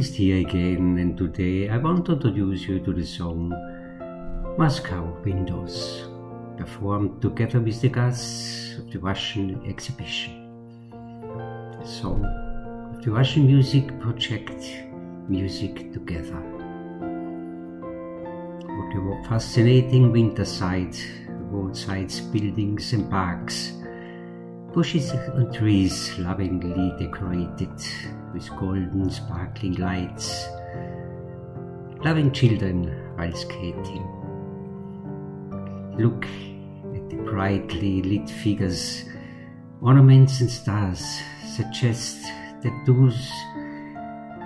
Christ here again, and today I want to introduce you to the song Moscow Windows, performed together with the guests of the Russian exhibition. The song of the Russian music project Music Together. What a fascinating winter sight, roadsides, buildings and parks, bushes and trees lovingly decorated with golden sparkling lights, loving children while skating. Look at the brightly lit figures, ornaments and stars suggest that those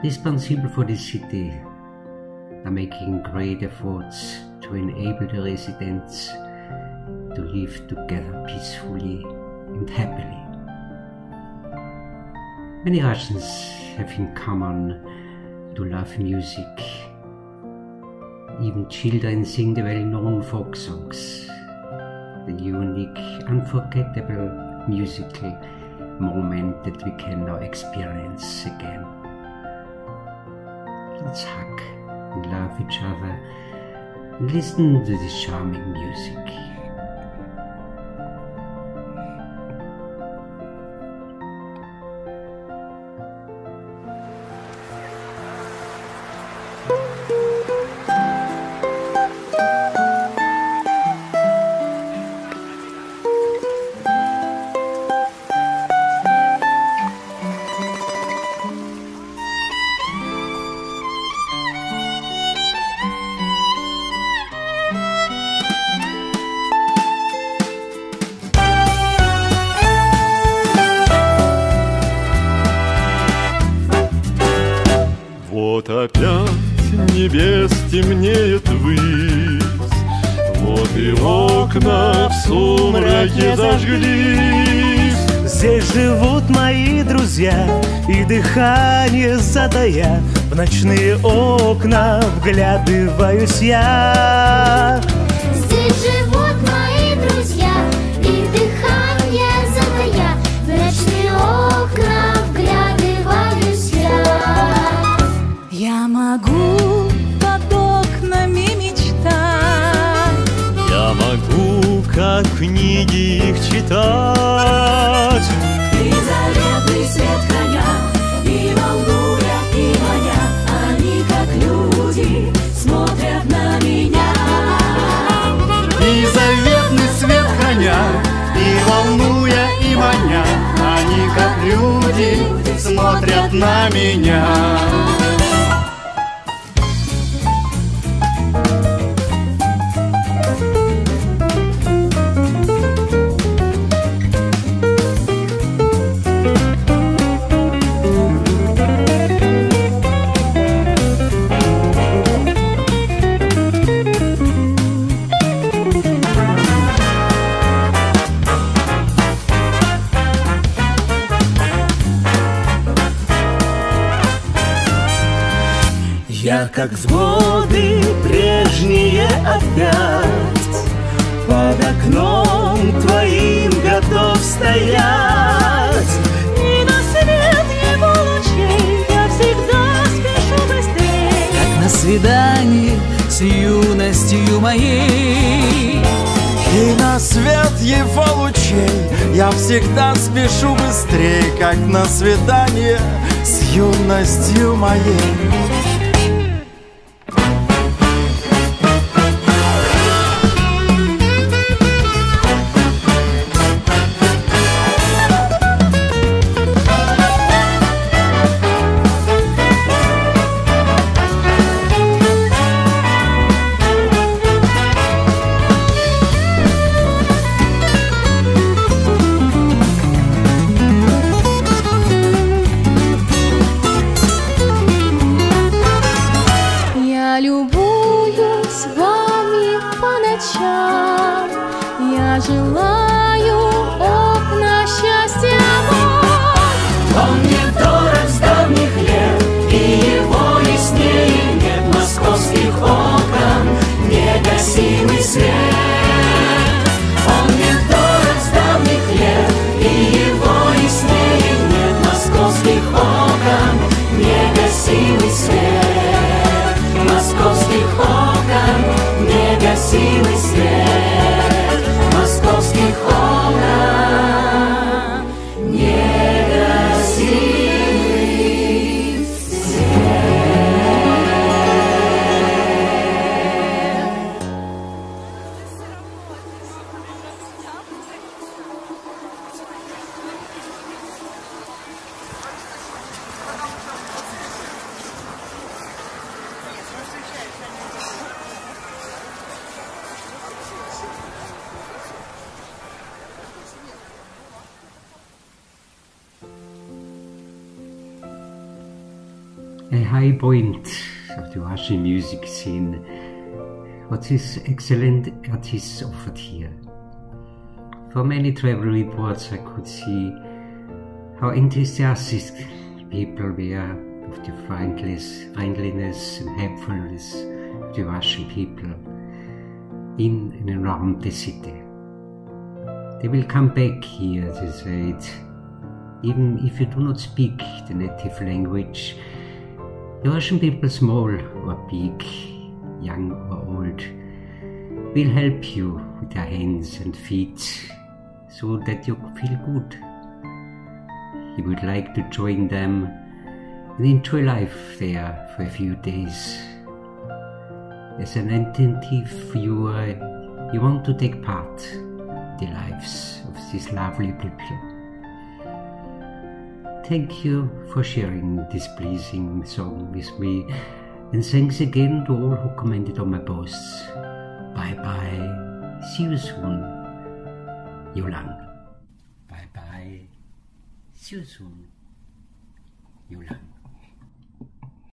responsible for the city are making great efforts to enable the residents to live together peacefully and happily. Many Russians have in common to love music. Even children sing the well-known folk songs, the unique, unforgettable musical moment that we can now experience again. Let's hug and love each other and listen to this charming music. Темнеет ввысь Вот и окна в сумраке зажглись. Здесь живут мои друзья И дыхание задая В ночные окна вглядываюсь я. Здесь живут читать И заветный свет коня И волнуя, и маня Они, как люди, смотрят на меня. И заветный свет коня И волнуя, и маня Они, как люди, смотрят на меня Я как в годы прежние опять Под окном твоим готов стоять. И на свет его лучей Я всегда спешу быстрее Как на свидании с юностью моей. И на свет его лучей Я всегда спешу быстрее Как на свидание с юностью моей Я любуюсь вами по ночам. Я желаю a high point of the Russian music scene. What is excellent artists offered here. From many travel reports, I could see how enthusiastic people were of the friendliness, friendliness and helpfulness of the Russian people in and around the city. They will come back here, they said, even if you do not speak the native language, the Russian people, small or big, young or old, will help you with their hands and feet so that you feel good. You would like to join them and enjoy life there for a few days. As an attentive viewer, uh, you want to take part in the lives of these lovely people. Thank you for sharing this pleasing song with me, and thanks again to all who commented on my posts. Bye bye. See you soon. JoLang. Bye bye. See you soon. JoLang.